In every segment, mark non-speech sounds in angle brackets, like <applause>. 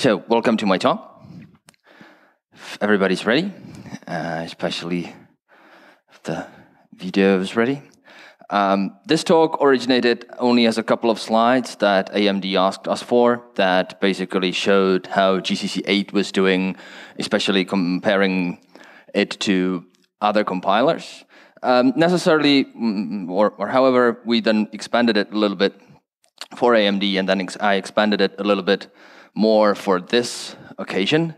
So, welcome to my talk. If everybody's ready, uh, especially if the video is ready. Um, this talk originated only as a couple of slides that AMD asked us for that basically showed how GCC 8 was doing, especially comparing it to other compilers. Um, necessarily, mm, or, or however, we then expanded it a little bit for AMD, and then ex I expanded it a little bit more for this occasion.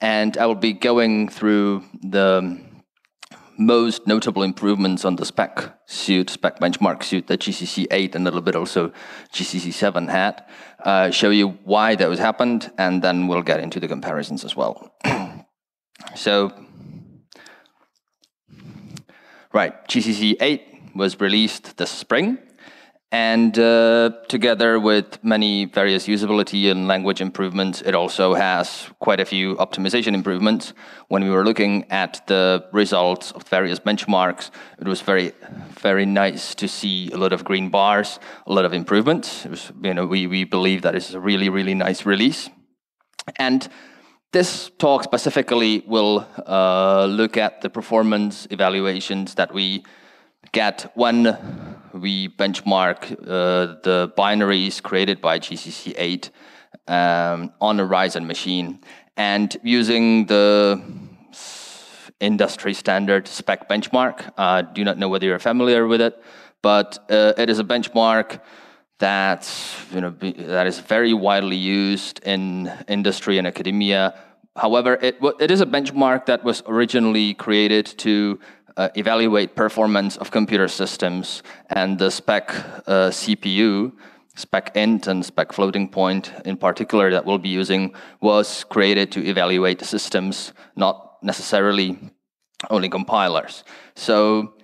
And I will be going through the most notable improvements on the spec suit, spec benchmark suit that GCC 8 and a little bit also GCC 7 had, uh, show you why was happened, and then we'll get into the comparisons as well. <clears throat> so, right, GCC 8 was released this spring. And uh, together with many various usability and language improvements, it also has quite a few optimization improvements. When we were looking at the results of various benchmarks, it was very, very nice to see a lot of green bars, a lot of improvements. Was, you know, we, we believe that is a really, really nice release. And this talk specifically will uh, look at the performance evaluations that we get when we benchmark uh, the binaries created by GCC 8 um, on a Ryzen machine. And using the industry standard spec benchmark, I uh, do not know whether you're familiar with it, but uh, it is a benchmark that's, you know, that is very widely used in industry and academia. However, it, it is a benchmark that was originally created to uh, evaluate performance of computer systems and the spec uh, CPU, spec int and spec floating point in particular that we'll be using was created to evaluate systems, not necessarily only compilers. So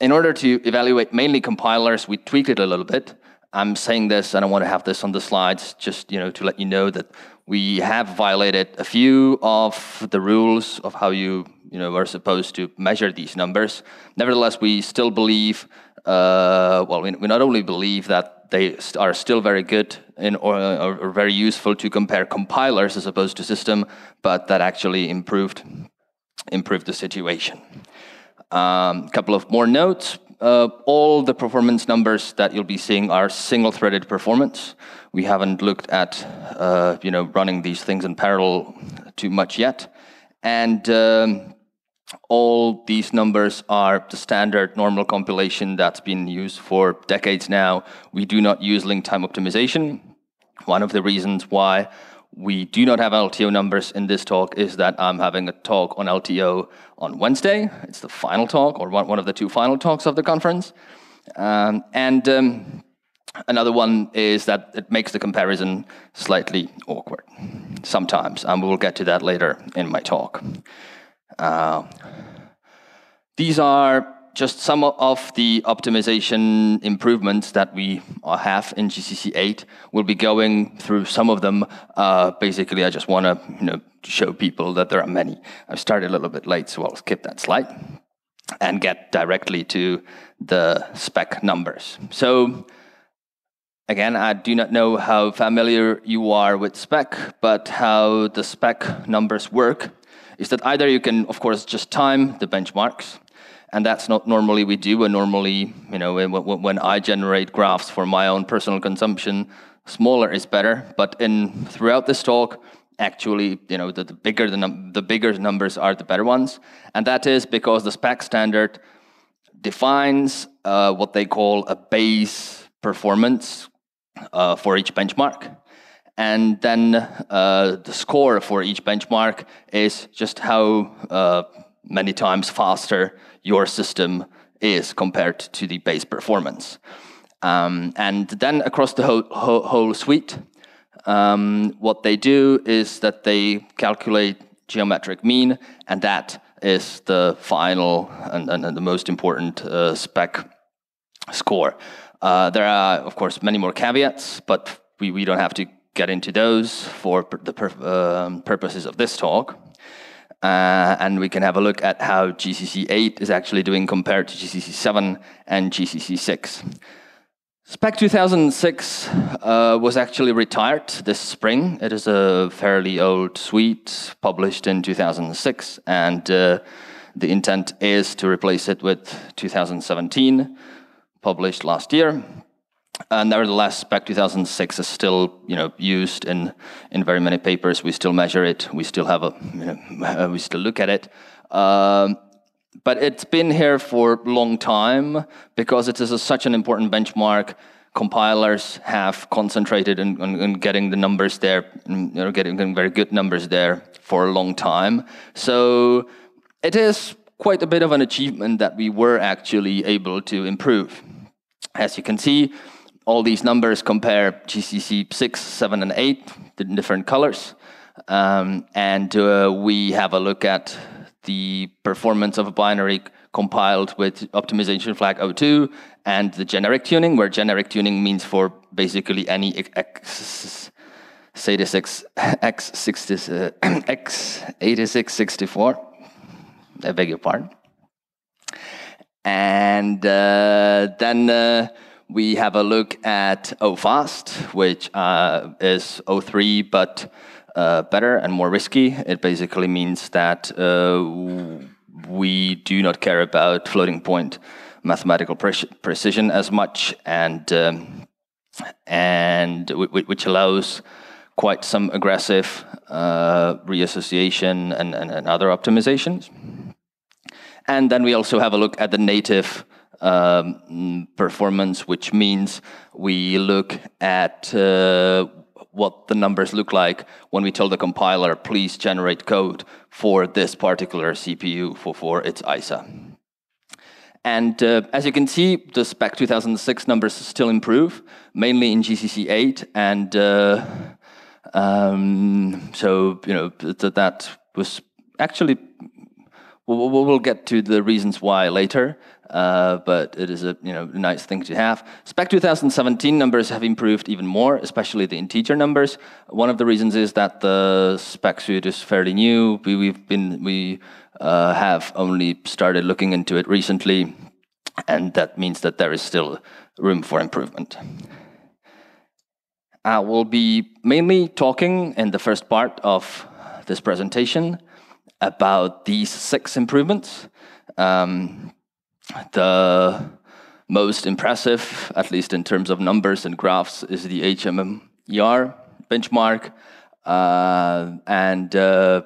in order to evaluate mainly compilers, we tweaked it a little bit. I'm saying this, and I want to have this on the slides, just you know, to let you know that we have violated a few of the rules of how you you know, are supposed to measure these numbers. Nevertheless, we still believe, uh, well, we, we, not only believe that they are still very good in, or, or, very useful to compare compilers as opposed to system, but that actually improved, improved the situation. A um, couple of more notes. Uh, all the performance numbers that you'll be seeing are single-threaded performance. We haven't looked at, uh, you know, running these things in parallel too much yet. And um, all these numbers are the standard normal compilation that's been used for decades now. We do not use link time optimization. One of the reasons why we do not have LTO numbers in this talk is that I'm having a talk on LTO on Wednesday. It's the final talk, or one of the two final talks of the conference. Um, and um, another one is that it makes the comparison slightly awkward sometimes, and we'll get to that later in my talk. Uh, these are just some of the optimization improvements that we have in GCC 8. We'll be going through some of them. Uh, basically, I just want to you know, show people that there are many. I started a little bit late, so I'll skip that slide and get directly to the spec numbers. So again, I do not know how familiar you are with spec, but how the spec numbers work is that either you can, of course, just time the benchmarks, and that's not normally we do. And normally, you know, when, I generate graphs for my own personal consumption, smaller is better. But in throughout this talk, actually, you know, the, the bigger the, the bigger numbers are, the better ones, and that is because the spec standard defines uh, what they call a base performance uh, for each benchmark. And then uh, the score for each benchmark is just how uh, many times faster your system is compared to the base performance. Um, and then across the whole, whole, whole suite, um, what they do is that they calculate geometric mean, and that is the final and, and, and the most important uh, spec score. Uh, there are, of course, many more caveats, but we, we don't have to get into those for the um, purposes of this talk. Uh, and we can have a look at how GCC 8 is actually doing compared to GCC 7 and GCC 6. Spec 2006 uh, was actually retired this spring. It is a fairly old suite published in 2006, and uh, the intent is to replace it with 2017, published last year. Uh, nevertheless, Spec 2006 is still, you know, used in in very many papers. We still measure it. We still have a, you know, <laughs> we still look at it. Um, but it's been here for a long time because it is a, such an important benchmark. Compilers have concentrated on, on, on getting the numbers there, you know, getting, getting very good numbers there for a long time. So it is quite a bit of an achievement that we were actually able to improve. As you can see, all these numbers compare GCC 6, 7, and 8 in different colors. Um, and uh, we have a look at the performance of a binary compiled with optimization flag O2 and the generic tuning, where generic tuning means for basically any <clears throat> x 86 x 60 uh, x 8664. I beg your pardon. And uh, then uh, we have a look at OFAST, which uh, is O3, but uh, better and more risky. It basically means that uh, we do not care about floating point mathematical pre precision as much, and um, and which allows quite some aggressive uh, reassociation and, and, and, other optimizations. And then we also have a look at the native um, performance, which means we look at uh, what the numbers look like when we tell the compiler, please generate code for this particular CPU for, for its ISA. And uh, as you can see, the spec 2006 numbers still improve, mainly in GCC 8. And uh, um, so, you know, th that was actually, we'll, we'll get to the reasons why later. Uh, but it is a you know nice thing to have. Spec 2017 numbers have improved even more, especially the integer numbers. One of the reasons is that the spec suite is fairly new. We, have been we uh, have only started looking into it recently, and that means that there is still room for improvement. I will be mainly talking in the first part of this presentation about these six improvements. Um, the most impressive, at least in terms of numbers and graphs, is the HMMER benchmark. Uh, and uh,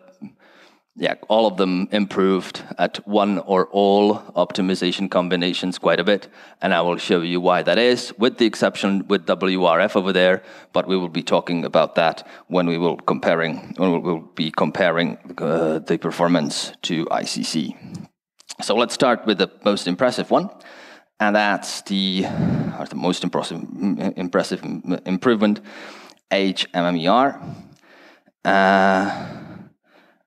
yeah, all of them improved at one or all optimization combinations quite a bit. And I will show you why that is, with the exception with WRF over there. But we will be talking about that when we will comparing when we will be comparing uh, the performance to ICC. So let's start with the most impressive one, and that's the, or the most impressive, impressive improvement, HMMER. Uh,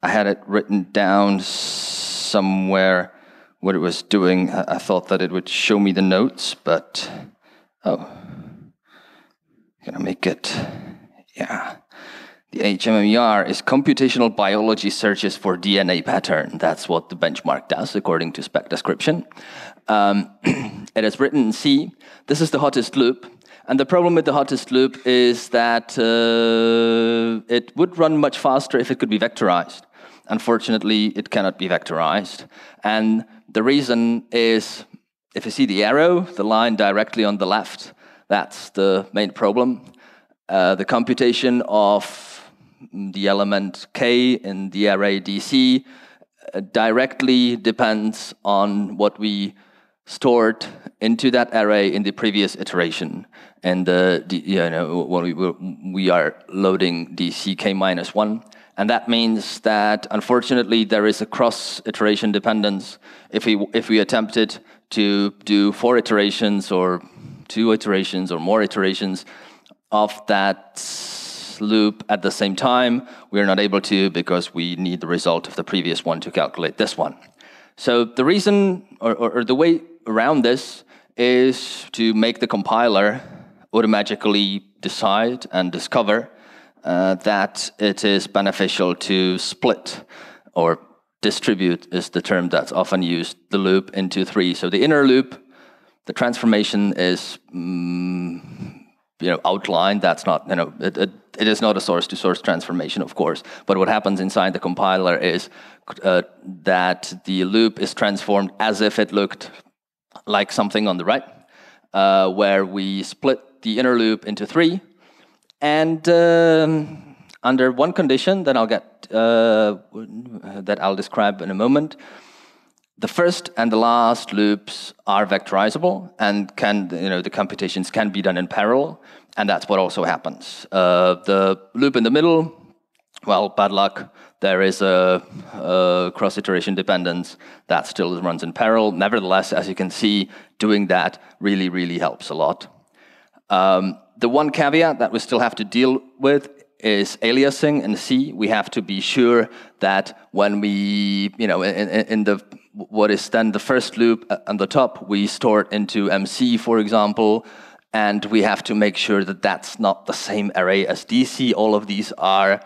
I had it written down somewhere what it was doing. I, I thought that it would show me the notes, but oh, I'm gonna make it, yeah. The HMMER is computational biology searches for DNA pattern. That's what the benchmark does, according to spec description. Um, <clears throat> it is written in C. This is the hottest loop. And the problem with the hottest loop is that uh, it would run much faster if it could be vectorized. Unfortunately, it cannot be vectorized. And the reason is, if you see the arrow, the line directly on the left, that's the main problem. Uh, the computation of the element k in the array DC uh, directly depends on what we stored into that array in the previous iteration. And the, you know, when we, we are loading DC K minus one, and that means that unfortunately there is a cross iteration dependence. If we if we attempted to do four iterations or two iterations or more iterations of that loop at the same time. We are not able to because we need the result of the previous one to calculate this one. So the reason or, or, or the way around this is to make the compiler automatically decide and discover uh, that it is beneficial to split or distribute is the term that's often used the loop into three. So the inner loop the transformation is mm, you know outlined. That's not you know it, it, it is not a source to source transformation, of course. But what happens inside the compiler is uh, that the loop is transformed as if it looked like something on the right, uh, where we split the inner loop into three, and um, under one condition, then I'll get uh, that I'll describe in a moment. The first and the last loops are vectorizable and can, you know, the computations can be done in parallel, and that's what also happens. Uh, the loop in the middle, well, bad luck. There is a, a cross iteration dependence that still runs in parallel. Nevertheless, as you can see, doing that really, really helps a lot. Um, the one caveat that we still have to deal with is aliasing in C. We have to be sure that when we, you know, in, in the what is then the first loop on the top, we store it into MC, for example, and we have to make sure that that's not the same array as DC. All of these are,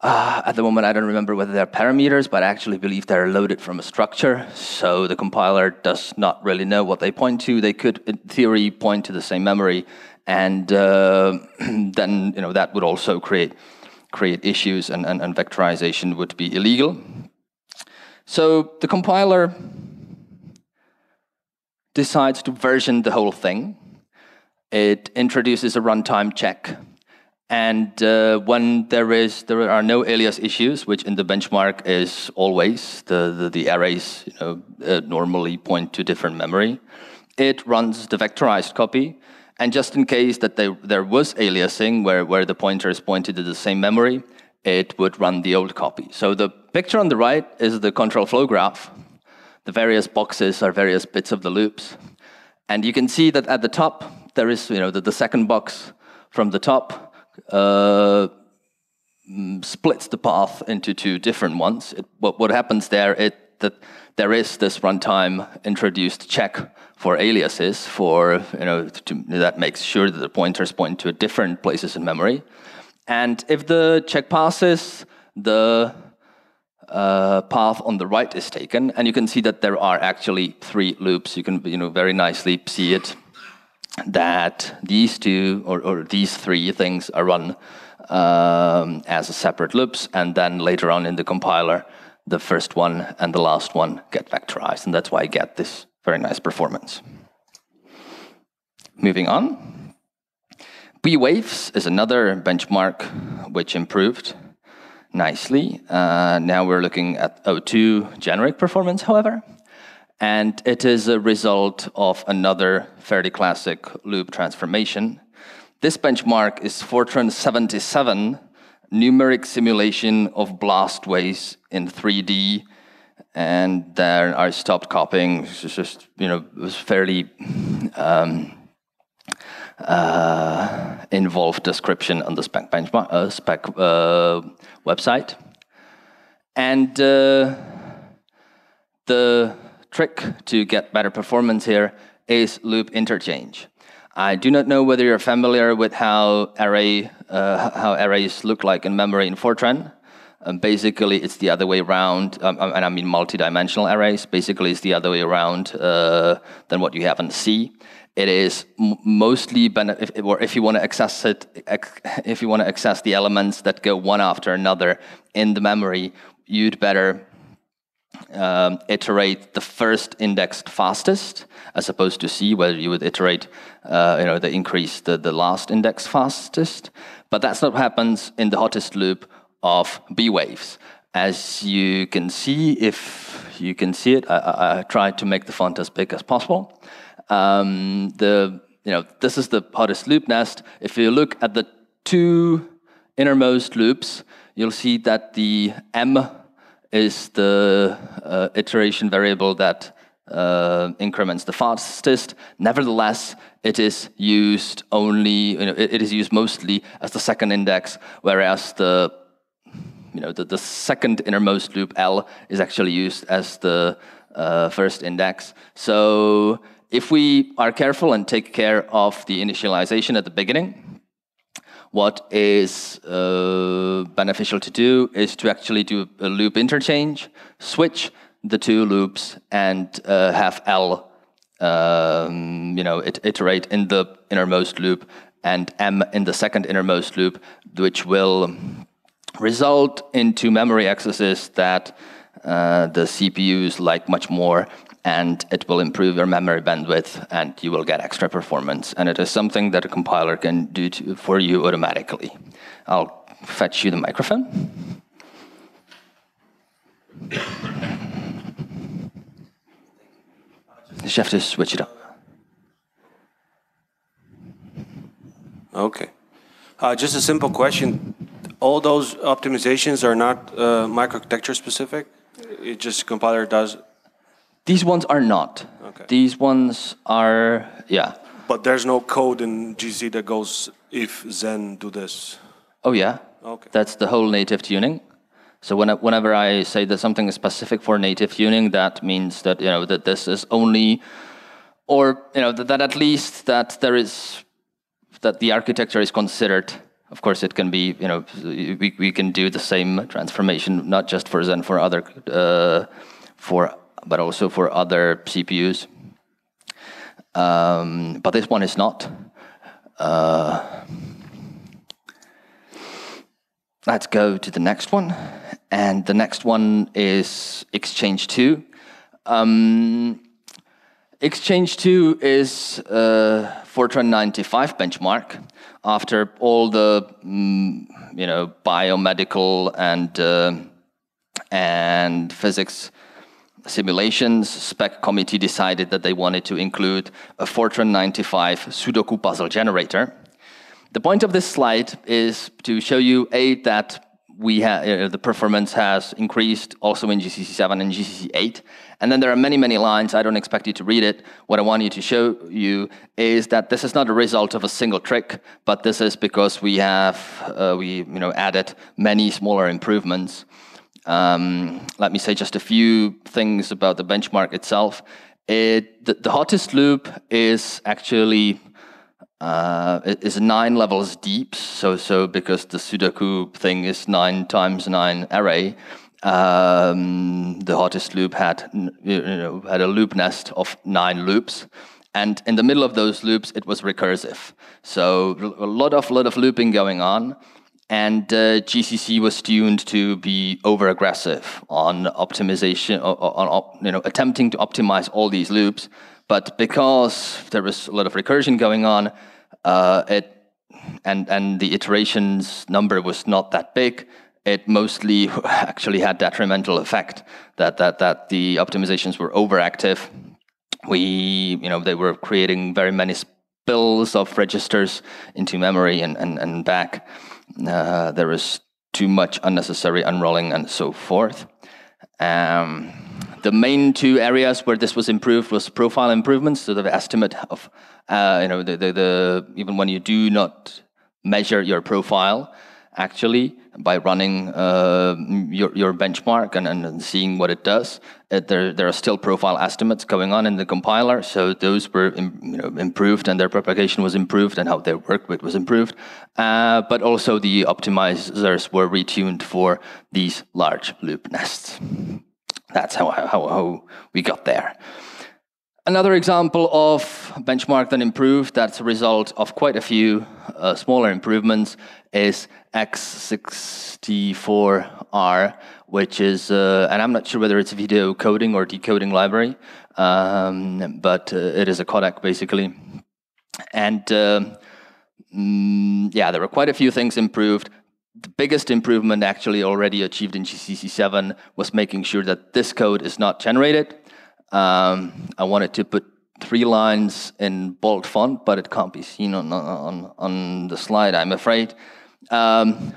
uh, at the moment, I don't remember whether they're parameters, but I actually believe they're loaded from a structure. So the compiler does not really know what they point to. They could, in theory, point to the same memory, and uh, <clears throat> then you know that would also create create issues, and, and, and vectorization would be illegal. So the compiler decides to version the whole thing. It introduces a runtime check. And uh, when there is there are no alias issues, which in the benchmark is always the, the, the arrays you know, uh, normally point to different memory, it runs the vectorized copy. And just in case that they, there was aliasing where, where the pointer is pointed to the same memory, it would run the old copy. So the picture on the right is the control flow graph. The various boxes are various bits of the loops. And you can see that at the top, there is, you know, the, the second box from the top uh, splits the path into two different ones. It, what, what happens there, it, that there is this runtime introduced check for aliases for, you know, to, that makes sure that the pointers point to different places in memory. And if the check passes, the uh, path on the right is taken, and you can see that there are actually three loops. You can you know very nicely see it that these two or, or these three things are run um, as separate loops, and then later on in the compiler, the first one and the last one get vectorized, and that's why I get this very nice performance. Moving on. B-Waves is another benchmark which improved nicely. Uh, now we're looking at O2 generic performance, however, and it is a result of another fairly classic loop transformation. This benchmark is Fortran 77 numeric simulation of blast waves in 3D. And then I stopped copying. It's just, you know, it was fairly um, uh, involved description on the spec benchmark uh, spec uh, website. And uh, the trick to get better performance here is loop interchange. I do not know whether you're familiar with how array uh, how arrays look like in memory in Fortran. Um, basically, it's the other way around, um, and I mean multi-dimensional arrays. Basically, it's the other way around uh, than what you have in C. It is mostly, if, or if you want to access it, <laughs> if you want to access the elements that go one after another in the memory, you'd better um, iterate the first indexed fastest, as opposed to C, where you would iterate, uh, you know, the increase the, the last index fastest. But that's not what happens in the hottest loop of B waves. As you can see, if you can see it, I, I, I tried to make the font as big as possible. Um, the you know this is the hottest loop nest. If you look at the two innermost loops, you'll see that the m is the uh, iteration variable that uh, increments the fastest. Nevertheless, it is used only, you know, it, it is used mostly as the second index, whereas the, you know, the, the second innermost loop L is actually used as the uh, first index. So if we are careful and take care of the initialization at the beginning, what is uh, beneficial to do is to actually do a loop interchange, switch the two loops, and uh, have L um, you know, it, iterate in the innermost loop and m in the second innermost loop, which will result into memory accesses that uh, the CPUs like much more and it will improve your memory bandwidth and you will get extra performance. And it is something that a compiler can do to, for you automatically. I'll fetch you the microphone. You have to switch it up. Okay. Uh, just a simple question. All those optimizations are not uh, microarchitecture specific? It just compiler does these ones are not. Okay. These ones are, yeah. But there's no code in GCC that goes if then do this. Oh yeah. Okay. That's the whole native tuning. So when, whenever I say that something is specific for native tuning, that means that you know that this is only, or you know that, that at least that there is that the architecture is considered. Of course, it can be you know we, we can do the same transformation not just for Zen for other uh, for but also for other CPUs. Um, but this one is not. Uh, let's go to the next one. And the next one is Exchange 2. Um, Exchange 2 is a Fortran 95 benchmark after all the mm, you know biomedical and uh, and physics simulations, spec committee decided that they wanted to include a Fortran 95 Sudoku puzzle generator. The point of this slide is to show you, A, that we uh, the performance has increased also in GCC 7 and GCC 8. And then there are many, many lines. I don't expect you to read it. What I want you to show you is that this is not a result of a single trick, but this is because we have uh, we you know added many smaller improvements. Um, let me say just a few things about the benchmark itself. It, the, the hottest loop is actually uh, is nine levels deep. So, so because the Sudoku thing is nine times nine array, um, the hottest loop had you know had a loop nest of nine loops, and in the middle of those loops, it was recursive. So a lot of lot of looping going on and uh, GCC was tuned to be over aggressive on optimization, on, on, you know, attempting to optimize all these loops. But because there was a lot of recursion going on, uh, it and and the iterations number was not that big. It mostly <laughs> actually had detrimental effect that that that the optimizations were overactive. We you know they were creating very many spills of registers into memory and and, and back. Uh, was too much unnecessary unrolling and so forth. Um, the main two areas where this was improved was profile improvements, so the estimate of, uh, you know, the, the, the, even when you do not measure your profile, actually, by running uh, your, your benchmark and, and seeing what it does. It, there, there are still profile estimates going on in the compiler, so those were you know, improved and their propagation was improved and how they work with was improved. Uh, but also the optimizers were retuned for these large loop nests. That's how, how, how we got there. Another example of benchmark that improved, that's a result of quite a few uh, smaller improvements, is X64R, which is, uh, and I'm not sure whether it's a video coding or decoding library, um, but uh, it is a codec basically. And uh, mm, yeah, there were quite a few things improved. The biggest improvement actually already achieved in GCC 7 was making sure that this code is not generated. Um, I wanted to put three lines in bold font, but it can't be seen on, on, on the slide, I'm afraid. Um,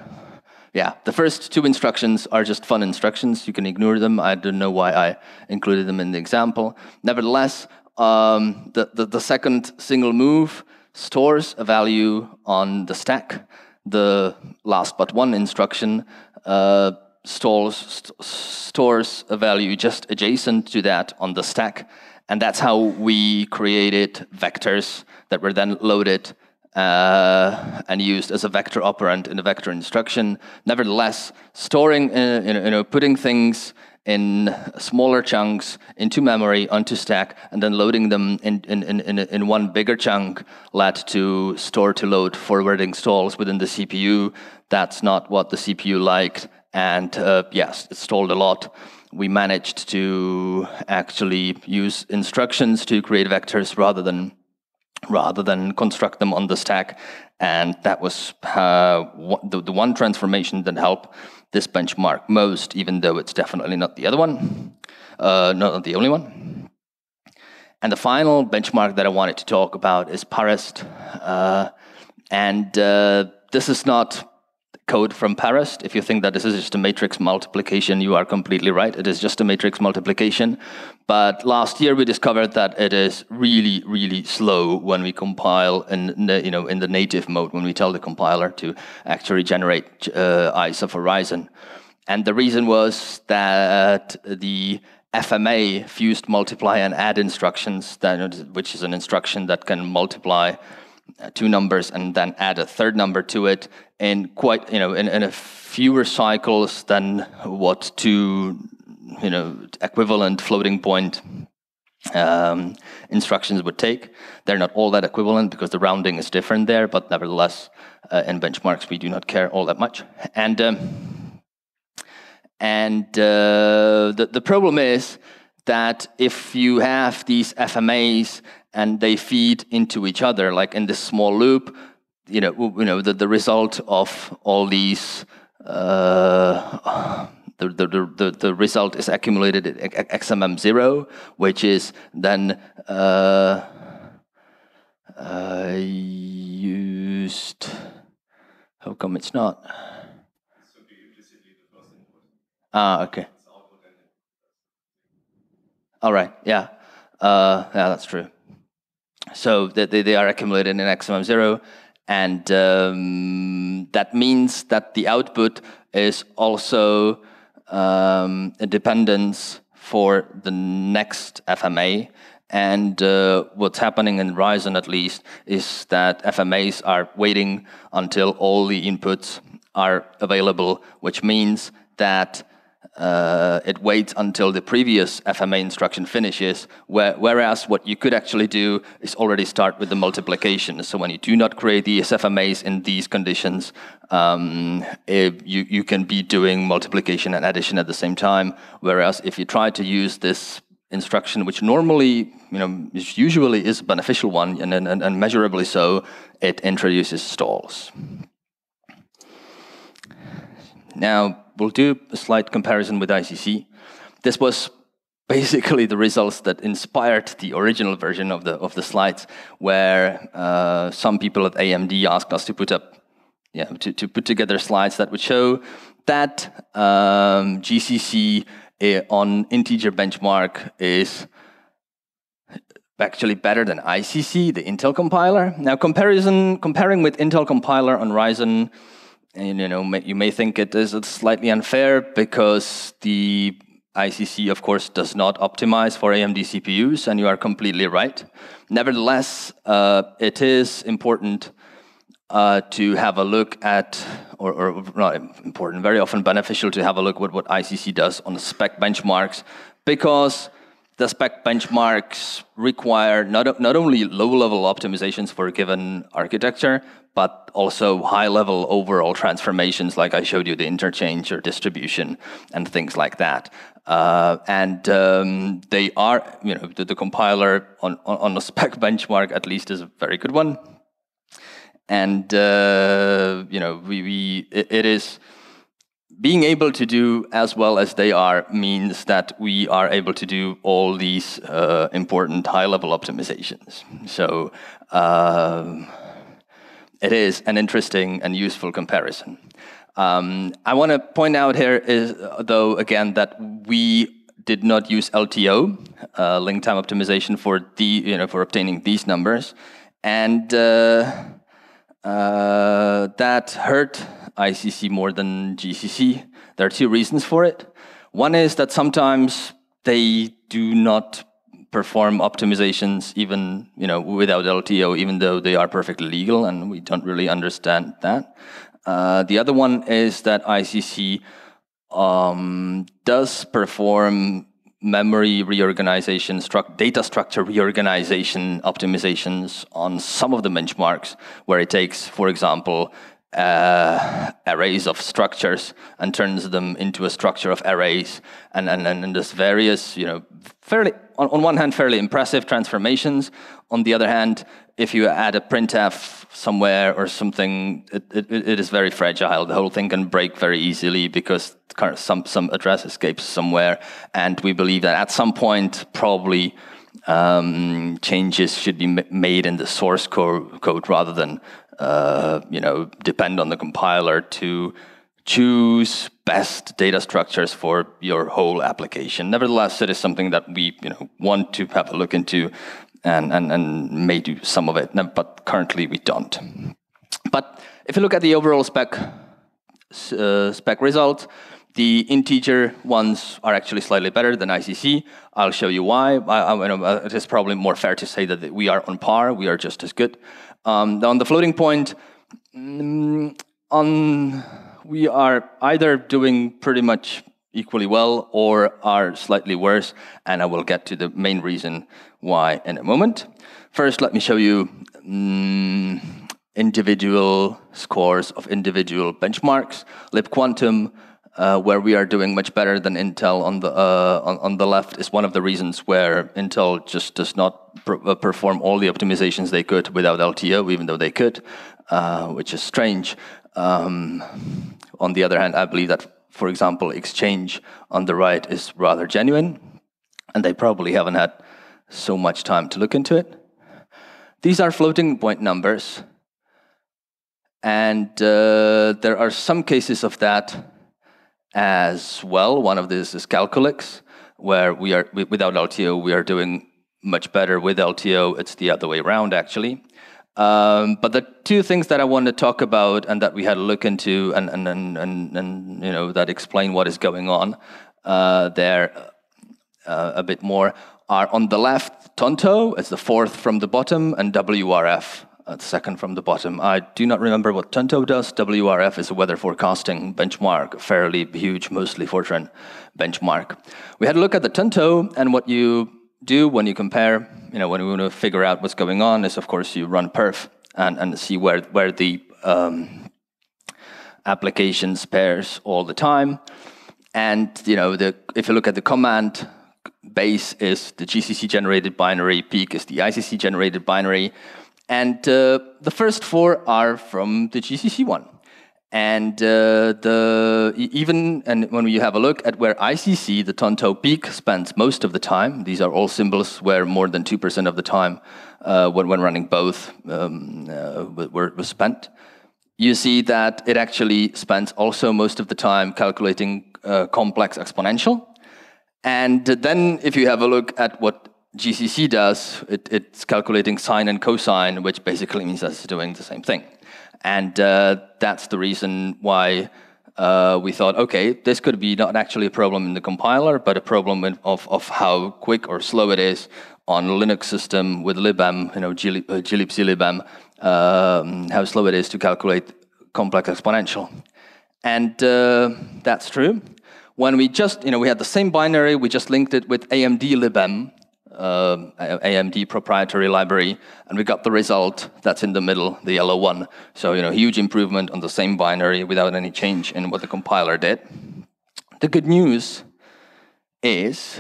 yeah, the first two instructions are just fun instructions. You can ignore them. I don't know why I included them in the example. Nevertheless, um, the, the, the, second single move stores a value on the stack. The last but one instruction uh, stores, st stores a value just adjacent to that on the stack. And that's how we created vectors that were then loaded uh, and used as a vector operand in the vector instruction. Nevertheless, storing, uh, you know, putting things in smaller chunks into memory onto stack and then loading them in, in, in, in, one bigger chunk led to store to load forwarding stalls within the CPU. That's not what the CPU liked. And uh, yes, it stalled a lot. We managed to actually use instructions to create vectors rather than rather than construct them on the stack. And that was uh, the, the one transformation that helped this benchmark most, even though it's definitely not the other one, uh, not the only one. And the final benchmark that I wanted to talk about is Parest. Uh, and uh, this is not code from Parest. If you think that this is just a matrix multiplication, you are completely right. It is just a matrix multiplication. But last year we discovered that it is really, really slow when we compile in the, you know, in the native mode, when we tell the compiler to actually generate uh, for Ryzen. And the reason was that the FMA, fused multiply and add instructions, that, which is an instruction that can multiply two numbers and then add a third number to it in quite you know in, in a fewer cycles than what two you know equivalent floating point um, instructions would take. They're not all that equivalent because the rounding is different there, but nevertheless, uh, in benchmarks we do not care all that much. And um, and uh, the the problem is that if you have these FMAs and they feed into each other, like in this small loop, you know, you know, the, the result of all these, uh, the, the, the, the result is accumulated at XMM zero, which is then uh, uh, used. How come it's not? Ah, okay. All right, yeah. Uh, yeah, that's true. So they, they are accumulated in XMM zero, and um, that means that the output is also um, a dependence for the next FMA. And uh, what's happening in Ryzen, at least, is that FMAs are waiting until all the inputs are available, which means that uh, it waits until the previous FMA instruction finishes, where, whereas what you could actually do is already start with the multiplication. So when you do not create these FMAs in these conditions, um, you, you can be doing multiplication and addition at the same time. Whereas if you try to use this instruction, which normally, you know, usually is a beneficial one, and, and, and measurably so, it introduces stalls. Now, we'll do a slight comparison with ICC. This was <laughs> basically the results that inspired the original version of the of the slides, where uh, some people at AMD asked us to put up, yeah, to, to put together slides that would show that um, GCC eh, on integer benchmark is actually better than ICC, the Intel compiler. Now, comparison comparing with Intel compiler on Ryzen and you know, you may think it is slightly unfair because the ICC, of course, does not optimize for AMD CPUs, and you are completely right. Nevertheless, uh, it is important uh, to have a look at, or, or, not important, very often beneficial to have a look at what ICC does on the spec benchmarks, because the spec benchmarks require not, not only low-level optimizations for a given architecture, but also high-level overall transformations, like I showed you, the interchange or distribution and things like that. Uh, and um, they are, you know, the, the compiler on, on, on, a <laughs> spec benchmark at least is a very good one. And, uh, you know, we, we it, it is being able to do as well as they are means that we are able to do all these uh, important high-level optimizations. So um, it is an interesting and useful comparison. Um, I want to point out here is, though, again, that we did not use LTO, uh, link time optimization, for the you know for obtaining these numbers, and uh, uh, that hurt ICC more than GCC. There are two reasons for it. One is that sometimes they do not perform optimizations even you know without LTO, even though they are perfectly legal, and we don't really understand that. Uh, the other one is that ICC um, does perform memory reorganization, struct, data structure reorganization optimizations on some of the benchmarks, where it takes, for example, uh, arrays of structures and turns them into a structure of arrays, and and and there's various, you know, fairly on, on one hand fairly impressive transformations. On the other hand, if you add a printf somewhere or something, it, it, it is very fragile. The whole thing can break very easily because some some address escapes somewhere, and we believe that at some point probably. Um, changes should be made in the source co code rather than uh, you know depend on the compiler to choose best data structures for your whole application. Nevertheless, it is something that we you know want to have a look into and, and, and may do some of it, but currently we don't. But if you look at the overall spec, uh, spec result, the integer ones are actually slightly better than ICC. I'll show you why. I, I, uh, it is probably more fair to say that we are on par. We are just as good. Um, on the floating point, mm, on we are either doing pretty much equally well or are slightly worse, and I will get to the main reason why in a moment. First, let me show you mm, individual scores of individual benchmarks. LibQuantum, uh, where we are doing much better than Intel on the uh, on, on, the left, is one of the reasons where Intel just does not pr uh, perform all the optimizations they could without LTO, even though they could, uh, which is strange. Um, on the other hand, I believe that, for example, Exchange on the right is rather genuine, and they probably haven't had so much time to look into it. These are floating point numbers, and uh, there are some cases of that as well. One of these is Calculix, where we are without LTO, we are doing much better. With LTO, it's the other way around, actually. Um, but the two things that I want to talk about and that we had to look into and, and, and, and, and you know, that explain what is going on uh, there uh, a bit more are on the left, Tonto as the fourth from the bottom, and WRF uh, second from the bottom. I do not remember what Tonto does. WRF is a weather forecasting benchmark, fairly huge, mostly Fortran benchmark. We had a look at the Tonto, and what you do when you compare, you know, when you want to figure out what's going on, is of course you run perf and, and see where where the um, applications pairs all the time. And you know, the, if you look at the command base is the GCC generated binary, peak is the ICC generated binary, and uh, the first four are from the GCC one. And uh, the even and when you have a look at where ICC, the Tonto peak, spends most of the time, these are all symbols where more than 2% of the time uh, when, when running both um, uh, were, was spent. You see that it actually spends also most of the time calculating uh, complex exponential. And then if you have a look at what GCC does, it, it's calculating sine and cosine, which basically means that it's doing the same thing. And uh, that's the reason why uh, we thought, okay, this could be not actually a problem in the compiler, but a problem of, of how quick or slow it is on Linux system with libm, you know, glibc uh, libm, um, how slow it is to calculate complex exponential. And uh, that's true. When we just, you know, we had the same binary, we just linked it with AMD libm, uh, AMD proprietary library, and we got the result that's in the middle, the yellow one. So, you know, huge improvement on the same binary without any change in what the compiler did. The good news is,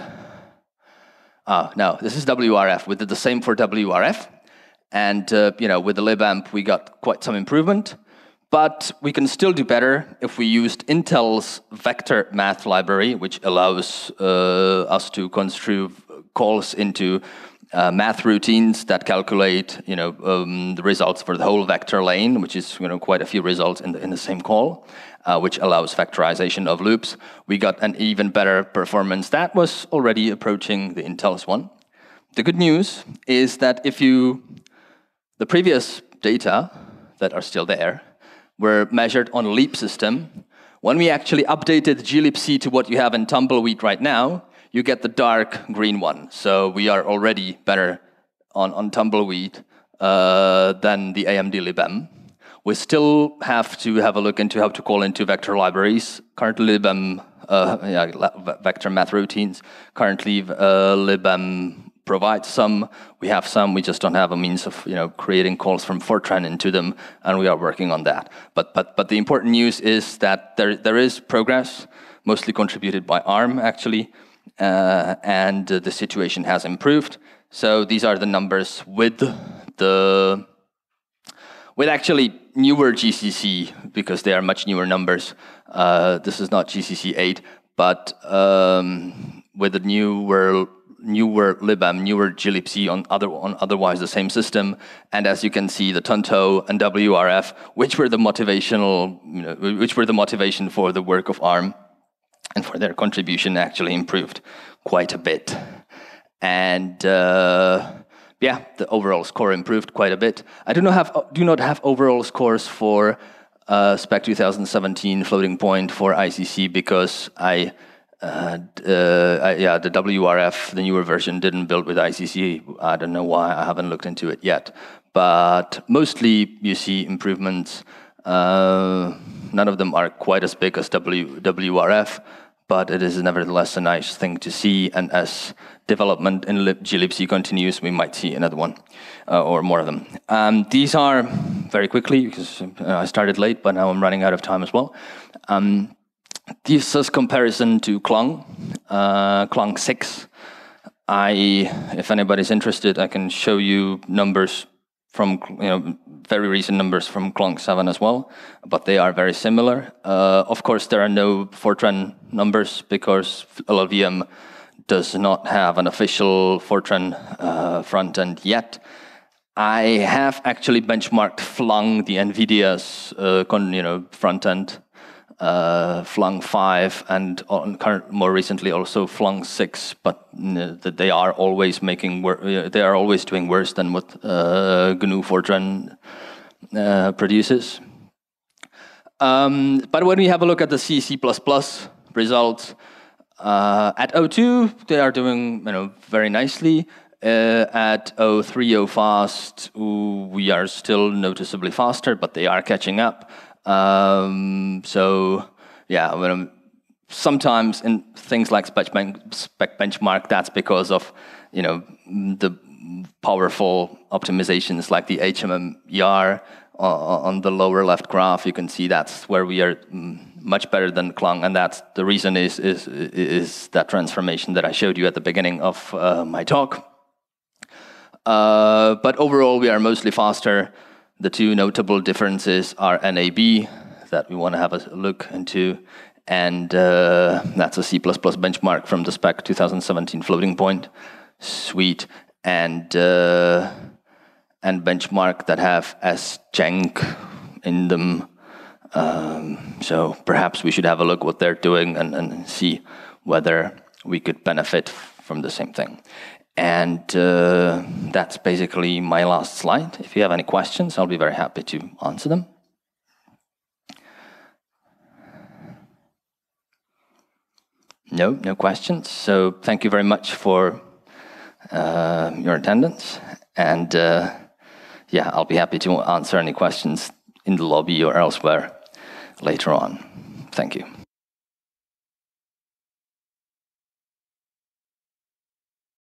uh, no, this is WRF. We did the same for WRF, and uh, you know, with the libm, we got quite some improvement. But we can still do better if we used Intel's vector math library, which allows uh, us to construe calls into uh, math routines that calculate, you know, um, the results for the whole vector lane, which is, you know, quite a few results in the, in the same call, uh, which allows vectorization of loops. We got an even better performance that was already approaching the Intel's one. The good news is that if you, the previous data that are still there, were measured on a leap system. When we actually updated glibc to what you have in Tumbleweed right now, you get the dark green one. So we are already better on, on Tumbleweed uh, than the AMD libm. We still have to have a look into how to call into vector libraries. Currently, libm uh, yeah, vector math routines. Currently, uh, libm provides some. We have some. We just don't have a means of you know creating calls from Fortran into them, and we are working on that. But but but the important news is that there there is progress, mostly contributed by ARM actually, uh, and uh, the situation has improved. So these are the numbers with the with actually newer GCC because they are much newer numbers. Uh, this is not GCC 8, but um, with the newer newer libm, newer glibc on other on otherwise the same system, and as you can see, the Tonto and WRF, which were the motivational, you know, which were the motivation for the work of ARM, and for their contribution, actually improved quite a bit, and. Uh, yeah, the overall score improved quite a bit. I do not have do not have overall scores for uh, Spec 2017 floating point for ICC because I, uh, uh, yeah the WRF the newer version didn't build with ICC. I don't know why. I haven't looked into it yet. But mostly you see improvements. Uh, none of them are quite as big as w, WRF, but it is nevertheless a nice thing to see. And as development in glibc continues, we might see another one uh, or more of them. Um, these are very quickly because uh, I started late, but now I'm running out of time as well. Um, this is comparison to Clang, uh, Clang 6. I, if anybody's interested, I can show you numbers from you know very recent numbers from Clang 7 as well, but they are very similar. Uh, of course, there are no Fortran numbers because LLVM does not have an official Fortran uh, front end yet. I have actually benchmarked Flang, the NVIDIA's uh, you know front end, uh, Flang 5, and on current, more recently also Flang 6. But that they are always making uh, they are always doing worse than what uh, GNU Fortran uh, produces. Um, but when we have a look at the C C++ results, uh, at O2, they are doing you know very nicely. Uh, at O3, fast, we are still noticeably faster, but they are catching up. Um, so yeah, when sometimes in things like spec, spec benchmark, that's because of you know the powerful optimizations like the HMMER on the lower left graph. You can see that's where we are mm, much better than Clang, and that's the reason is, is, is that transformation that I showed you at the beginning of uh, my talk. Uh, but overall, we are mostly faster. The two notable differences are NAB, that we want to have a look into, and uh, that's a C++ benchmark from the spec 2017 floating point suite, and uh, and benchmark that have S sjeng in them um, so perhaps we should have a look what they're doing and, and see whether we could benefit from the same thing. And uh, that's basically my last slide. If you have any questions, I'll be very happy to answer them. No, no questions. So thank you very much for uh, your attendance. And uh, yeah, I'll be happy to answer any questions in the lobby or elsewhere later on. Thank you.